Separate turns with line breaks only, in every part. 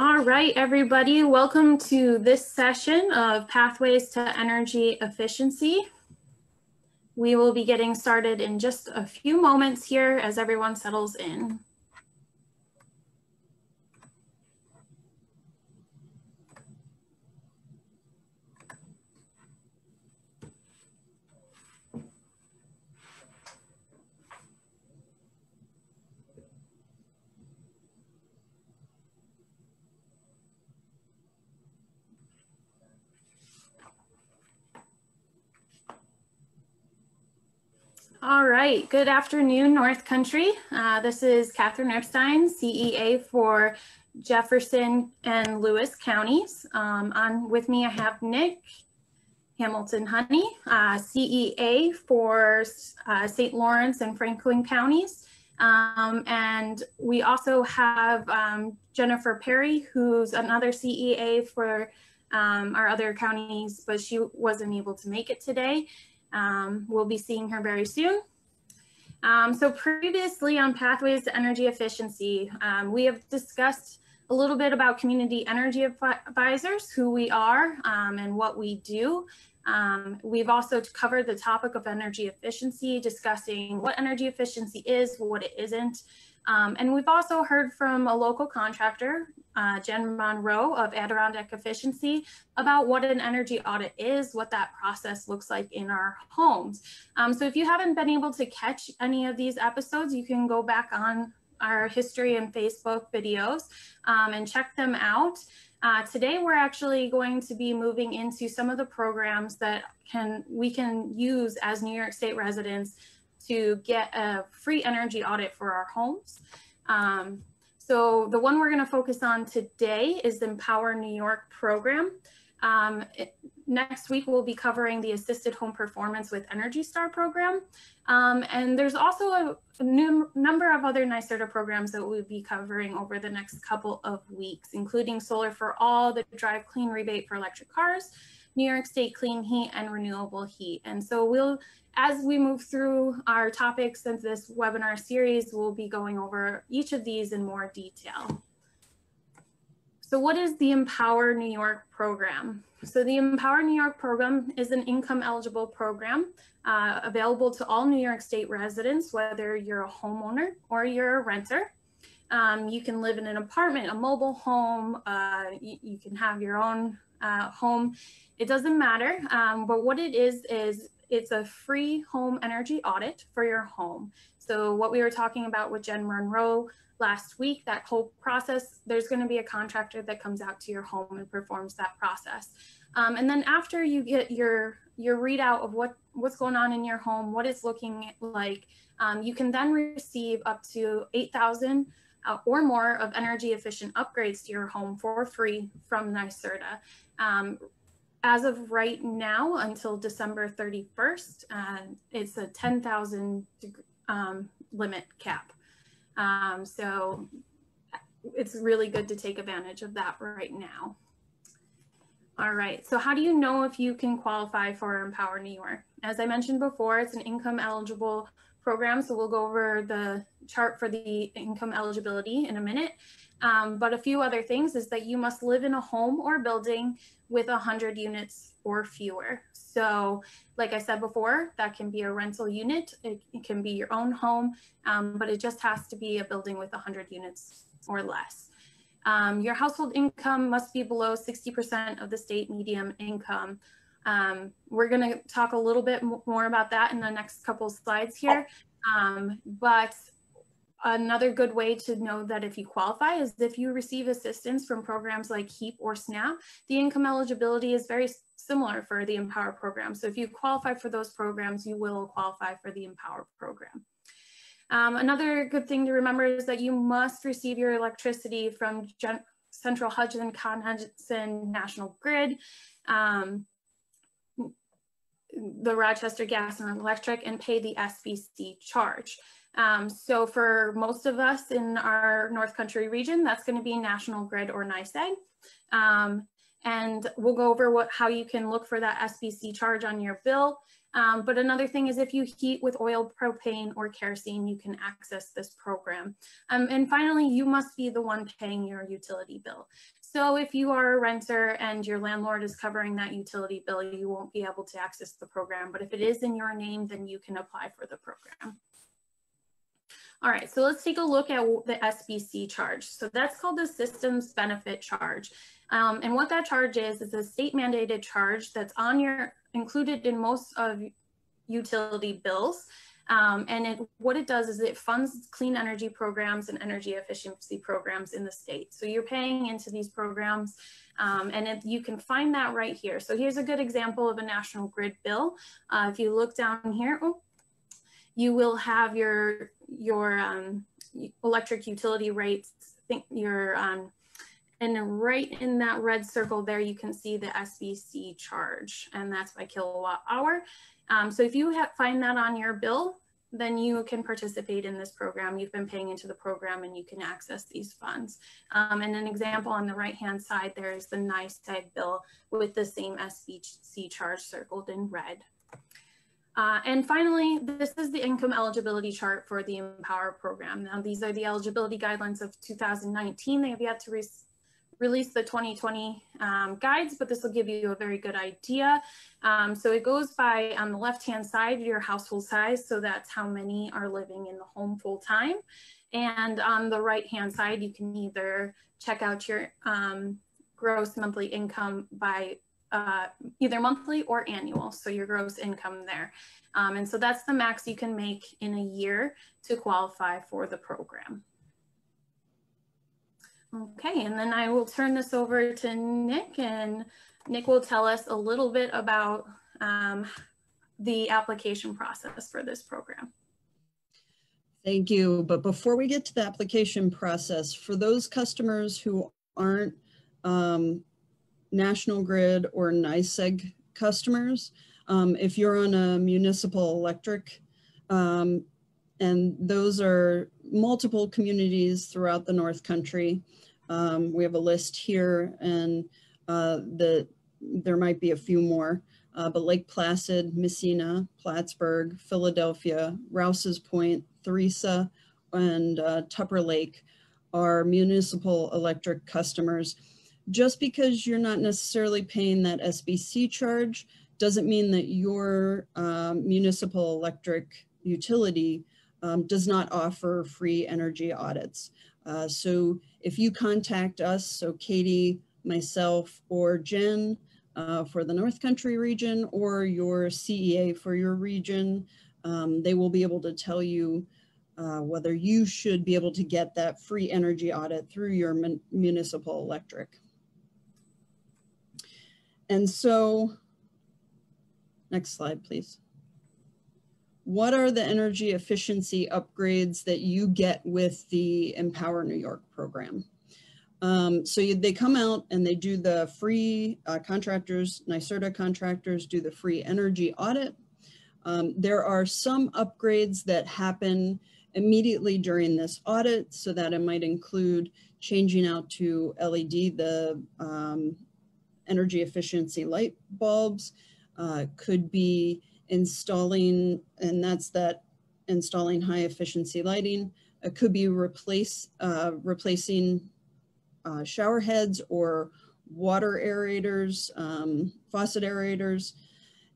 All right, everybody, welcome to this session of Pathways to Energy Efficiency. We will be getting started in just a few moments here as everyone settles in. All right, good afternoon, North Country. Uh, this is Catherine Epstein, CEA for Jefferson and Lewis counties. Um, on with me, I have Nick Hamilton Honey, uh, CEA for uh, St. Lawrence and Franklin counties. Um, and we also have um, Jennifer Perry, who's another CEA for um, our other counties, but she wasn't able to make it today. Um, we'll be seeing her very soon. Um, so previously on Pathways to Energy Efficiency, um, we have discussed a little bit about community energy advisors, who we are um, and what we do. Um, we've also covered the topic of energy efficiency, discussing what energy efficiency is, what it isn't, um, and we've also heard from a local contractor, uh, Jen Monroe of Adirondack Efficiency, about what an energy audit is, what that process looks like in our homes. Um, so if you haven't been able to catch any of these episodes, you can go back on our history and Facebook videos um, and check them out. Uh, today, we're actually going to be moving into some of the programs that can we can use as New York State residents to get a free energy audit for our homes. Um, so the one we're going to focus on today is the Empower New York program. Um, it, next week, we'll be covering the Assisted Home Performance with Energy Star program. Um, and there's also a, a new number of other NYSERDA programs that we'll be covering over the next couple of weeks, including Solar for All, the Drive Clean rebate for electric cars, New York State Clean Heat and Renewable Heat. And so we'll as we move through our topics of this webinar series, we'll be going over each of these in more detail. So what is the Empower New York program? So the Empower New York program is an income eligible program uh, available to all New York State residents, whether you're a homeowner or you're a renter. Um, you can live in an apartment, a mobile home, uh, you, you, can have your own uh, home. It doesn't matter, um, but what it is, is it's a free home energy audit for your home. So what we were talking about with Jen Monroe last week, that whole process, there's going to be a contractor that comes out to your home and performs that process. Um, and then after you get your your readout of what what's going on in your home, what it's looking like, um, you can then receive up to 8,000 uh, or more of energy efficient upgrades to your home for free from NYSERDA. Um, as of right now until December 31st, uh, it's a 10,000 um, limit cap. Um, so it's really good to take advantage of that right now. All right, so how do you know if you can qualify for Empower New York? As I mentioned before, it's an income eligible program, so we'll go over the chart for the income eligibility in a minute. Um, but a few other things is that you must live in a home or building with 100 units or fewer. So like I said before, that can be a rental unit, it, it can be your own home, um, but it just has to be a building with 100 units or less. Um, your household income must be below 60% of the state median income. Um, we're going to talk a little bit more about that in the next couple slides here. Um, but Another good way to know that if you qualify is if you receive assistance from programs like HEAP or SNAP, the income eligibility is very similar for the Empower program. So if you qualify for those programs, you will qualify for the Empower program. Um, another good thing to remember is that you must receive your electricity from Gen Central Hudson Con Edison National Grid, um, the Rochester Gas and Electric, and pay the SBC charge. Um, so for most of us in our North Country region, that's going to be National Grid or NYSEG. Um, And we'll go over what how you can look for that SBC charge on your bill. Um, but another thing is if you heat with oil, propane, or kerosene, you can access this program. Um, and finally, you must be the one paying your utility bill. So if you are a renter and your landlord is covering that utility bill, you won't be able to access the program. But if it is in your name, then you can apply for the program. All right, so let's take a look at the SBC charge. So that's called the systems benefit charge. Um, and what that charge is, is a state mandated charge that's on your, included in most of utility bills. Um, and it, what it does is it funds clean energy programs and energy efficiency programs in the state. So you're paying into these programs um, and it, you can find that right here. So here's a good example of a national grid bill. Uh, if you look down here, oh, you will have your, your um, electric utility rates, think your um, and right in that red circle there, you can see the SBC charge, and that's by kilowatt hour. Um, so if you find that on your bill, then you can participate in this program. You've been paying into the program and you can access these funds. Um, and an example on the right-hand side, there is the NYSEG bill with the same SBC charge circled in red. Uh, and finally, this is the income eligibility chart for the Empower program. Now, these are the eligibility guidelines of 2019. They have yet to release the 2020 um, guides, but this will give you a very good idea. Um, so it goes by on the left-hand side, your household size. So that's how many are living in the home full time. And on the right-hand side, you can either check out your um, gross monthly income by uh, either monthly or annual. So your gross income there. Um, and so that's the max you can make in a year to qualify for the program. Okay, and then I will turn this over to Nick and Nick will tell us a little bit about um, the application process for this program.
Thank you. But before we get to the application process, for those customers who aren't um, National Grid or NYSEG customers, um, if you're on a municipal electric, um, and those are multiple communities throughout the North Country, um, we have a list here and uh, the, there might be a few more, uh, but Lake Placid, Massena, Plattsburgh, Philadelphia, Rouse's Point, Theresa, and uh, Tupper Lake are municipal electric customers. Just because you're not necessarily paying that SBC charge doesn't mean that your um, municipal electric utility um, does not offer free energy audits. Uh, so if you contact us, so Katie, myself, or Jen uh, for the North Country region or your CEA for your region, um, they will be able to tell you uh, whether you should be able to get that free energy audit through your municipal electric. And so, next slide, please what are the energy efficiency upgrades that you get with the Empower New York program? Um, so you, they come out and they do the free uh, contractors, NYSERDA contractors do the free energy audit. Um, there are some upgrades that happen immediately during this audit. So that it might include changing out to LED, the um, energy efficiency light bulbs, uh, could be installing, and that's that installing high efficiency lighting. It could be replace, uh, replacing uh, shower heads or water aerators, um, faucet aerators.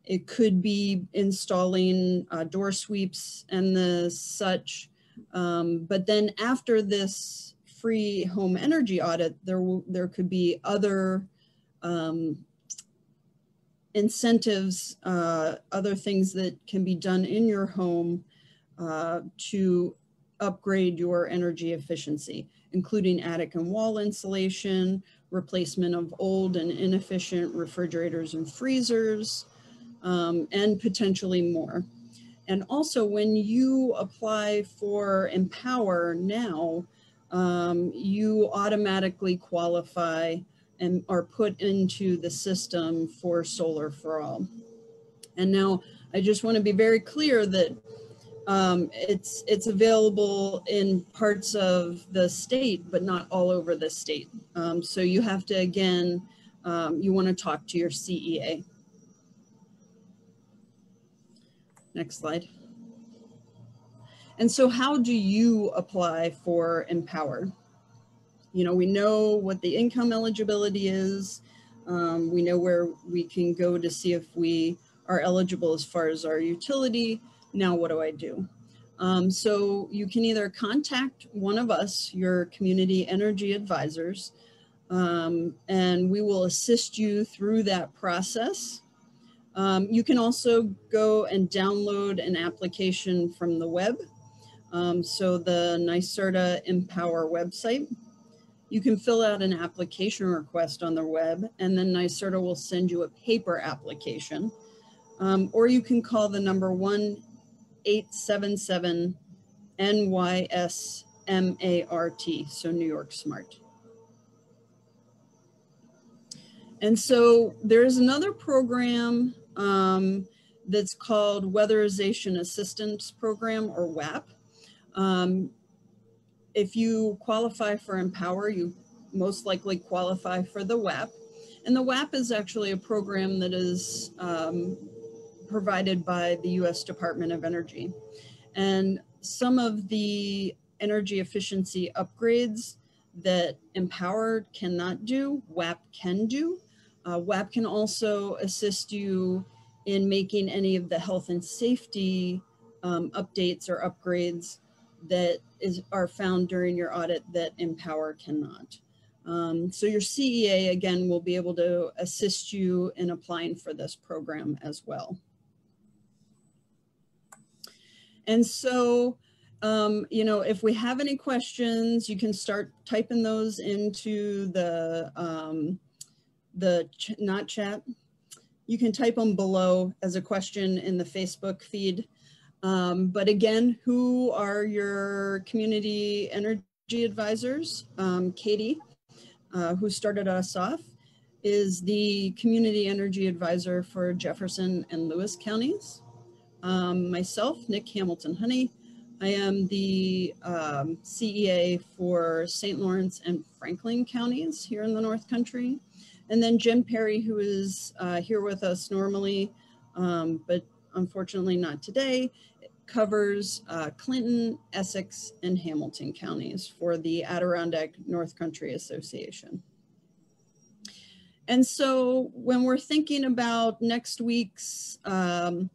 It could be installing uh, door sweeps and the such. Um, but then after this free home energy audit, there, there could be other um, incentives, uh, other things that can be done in your home uh, to upgrade your energy efficiency, including attic and wall insulation, replacement of old and inefficient refrigerators and freezers, um, and potentially more. And also when you apply for Empower now, um, you automatically qualify and are put into the system for solar for all. And now I just want to be very clear that um, it's it's available in parts of the state, but not all over the state. Um, so you have to again um, you want to talk to your CEA. Next slide. And so how do you apply for Empower? You know, we know what the income eligibility is. Um, we know where we can go to see if we are eligible as far as our utility. Now, what do I do? Um, so you can either contact one of us, your community energy advisors, um, and we will assist you through that process. Um, you can also go and download an application from the web. Um, so the NYSERDA Empower website. You can fill out an application request on the web and then NYSERDA will send you a paper application. Um, or you can call the number 1-877 NYSMART, so New York Smart. And so there's another program um, that's called Weatherization Assistance Program or WAP. Um, if you qualify for Empower, you most likely qualify for the WAP. And the WAP is actually a program that is um, provided by the US Department of Energy. And some of the energy efficiency upgrades that Empower cannot do, WAP can do. Uh, WAP can also assist you in making any of the health and safety um, updates or upgrades that is, are found during your audit that Empower cannot. Um, so your CEA, again, will be able to assist you in applying for this program as well. And so, um, you know, if we have any questions, you can start typing those into the, um, the ch not chat. You can type them below as a question in the Facebook feed. Um, but again, who are your community energy advisors? Um, Katie, uh, who started us off, is the community energy advisor for Jefferson and Lewis counties. Um, myself, Nick Hamilton Honey, I am the um, CEA for St. Lawrence and Franklin counties here in the North Country. And then Jen Perry, who is uh, here with us normally, um, but unfortunately not today, covers uh, Clinton, Essex, and Hamilton counties for the Adirondack North Country Association. And so when we're thinking about next week's um,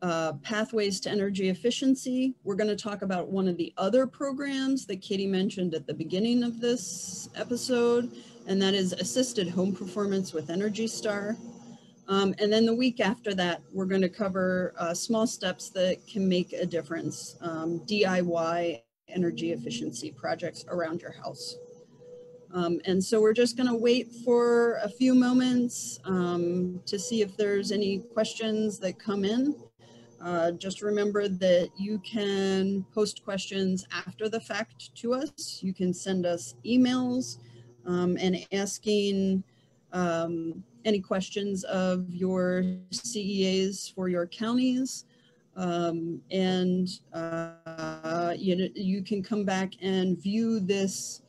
uh, Pathways to Energy Efficiency, we're going to talk about one of the other programs that Katie mentioned at the beginning of this episode, and that is Assisted Home Performance with Energy Star. Um, and then the week after that, we're going to cover uh, small steps that can make a difference, um, DIY energy efficiency projects around your house. Um, and so we're just going to wait for a few moments um, to see if there's any questions that come in. Uh, just remember that you can post questions after the fact to us. You can send us emails um, and asking um, any questions of your CEAs for your counties. Um, and uh, you, know, you can come back and view this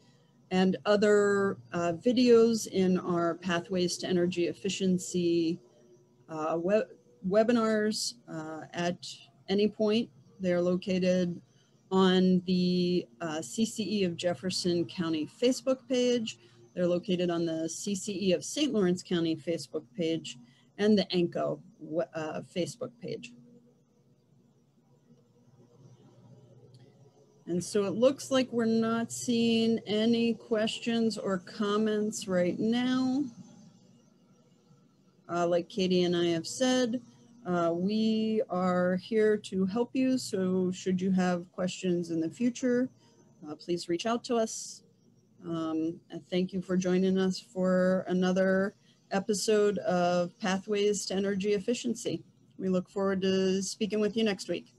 and other uh, videos in our Pathways to Energy Efficiency uh, web webinars uh, at any point. They're located on the uh, CCE of Jefferson County Facebook page, they're located on the CCE of St. Lawrence County Facebook page and the ANCA uh, Facebook page. And so it looks like we're not seeing any questions or comments right now. Uh, like Katie and I have said, uh, we are here to help you. So should you have questions in the future, uh, please reach out to us. Um, thank you for joining us for another episode of Pathways to Energy Efficiency. We look forward to speaking with you next week.